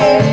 Amen.